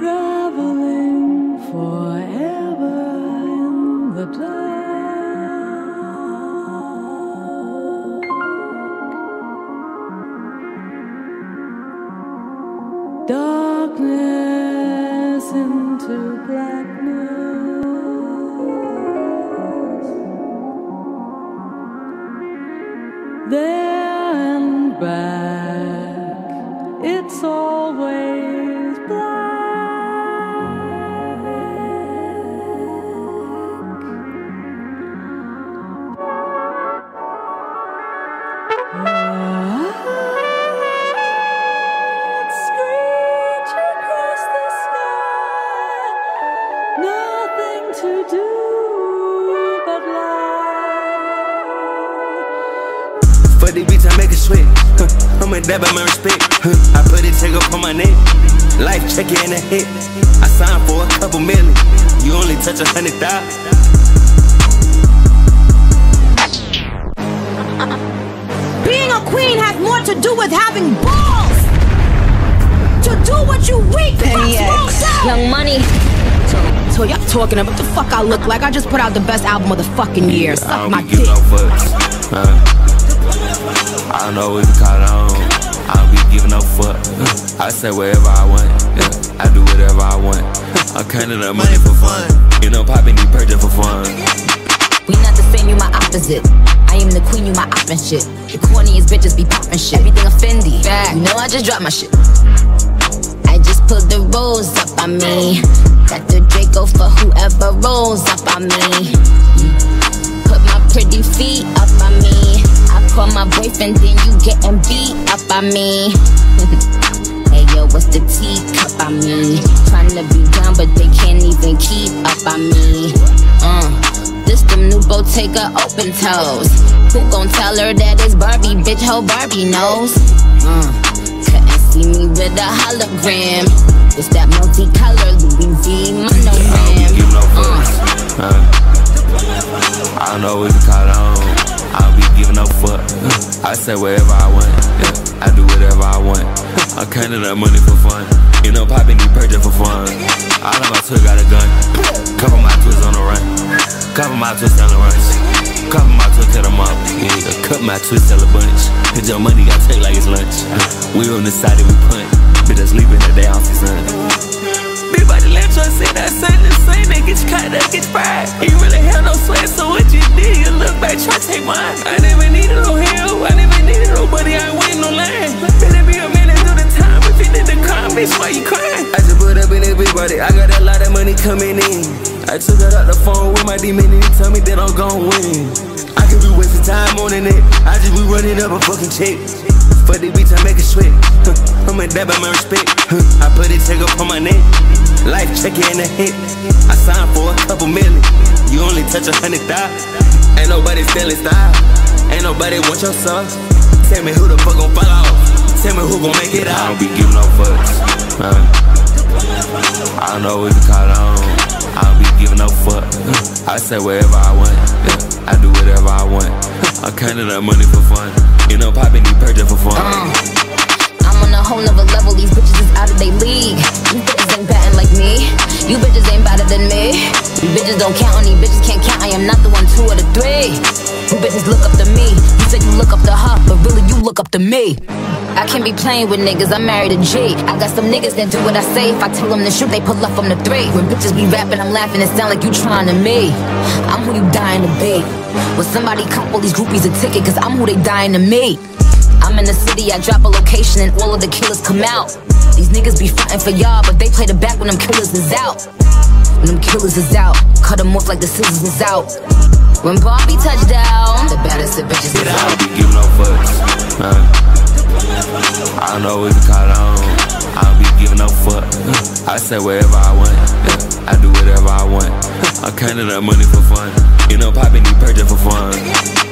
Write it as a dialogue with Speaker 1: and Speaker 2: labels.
Speaker 1: traveling forever in the black. Darkness into blackness. There and back, it's always.
Speaker 2: For the bitch, I make it sweat. I'm a dab, my respect. I put it check up on my neck. Life check it in the hit. I signed for a couple million. You only touch a hundred thousand.
Speaker 3: Being a queen has more to do with having balls to do what you reap.
Speaker 4: BNYX.
Speaker 5: Young Money.
Speaker 3: So, so y'all talking about the fuck I look like? I just put out the best album of the fucking year.
Speaker 2: I
Speaker 3: Suck my
Speaker 2: be
Speaker 3: dick.
Speaker 2: No fucks. I don't know what to call on. I don't be giving no fuck. I say whatever I want. Yeah, I do whatever I want. I'm counting up money for fun. You know, popping these purchase for fun.
Speaker 5: We not the same, you my opposite. I am the queen, you my op and shit. The corniest bitches be poppin' shit. Everything a Fendi. Back. You know I just dropped my shit. I just put the Rolls up on me. Got the Draco for whoever rolls up on me. Put my pretty feet up on me. Call my boyfriend, then you getting beat up on me. hey yo, what's the teacup on me? Tryna be down, but they can't even keep up on me. Uh. This them new Bottega open toes. Who gon' tell her that it's Barbie? Bitch, hoe Barbie knows. Uh, couldn't see me with a hologram. It's that multicolor Louis V monogram.
Speaker 2: be giving no. Uh, I don't know I say whatever I want. Yeah, I do whatever I want. I'm counting up money for fun. You know, popping these purchase for fun. All of my twist got a gun. Cover my twist on the run. Cover my twist on the run. Cover my twist cut them up. Yeah, cut my twist tell a bunch. Cause your money got take like it's lunch. We on the side that we punt. Bitch, just leaving the day off the sun. Big body left your say that same the same that get you caught up, get you fried. You really have no sweat, so what you did, you look back, try to take mine. I never needed no help, I never needed nobody, I ain't no line. Better be a minute through the time, if you did the bitch, why you crying? I just put up in everybody, I got a lot of money coming in. I took it out the phone with my demon and he tell me that I'm gon' win. I could be wasting time on it, I just be running up a fucking check. For the bitch, I make a sweat. I'm a dab, my respect. I put it check up on my neck. Life check it in the hit. I signed for a couple million. You only touch a hundred thousand. Ain't nobody stealing style. Ain't nobody want your sauce. Tell me who the fuck gon' fall off. Tell me who gon' make it out. I don't be giving no fucks. Uh, I don't know what to call on. I don't be giving no fuck. I say whatever I want. I do whatever I want. I'm counting up money for fun. You know,
Speaker 5: bitches look up to me. You said you look up to her, but really you look up to me. I can't be playing with niggas, I'm married to G. I got some niggas that do what I say. If I tell them to shoot, they pull up from the three. When bitches be rapping, I'm laughing, it sound like you trying to me. I'm who you dying to be. When somebody cop all these groupies a ticket, cause I'm who they dying to meet. I'm in the city, I drop a location and all of the killers come out. These niggas be fighting for y'all, but they play the back when them killers is out. When them killers is out, cut them off like the scissors is out. When Barbie touchdown, the baddest of bitches
Speaker 2: I
Speaker 5: out.
Speaker 2: don't be giving no fucks. Uh, I don't know what to call on. I don't be giving no fuck. I say whatever I want. I do whatever I want. I'm counting up money for fun. You know, popping these purchase for fun.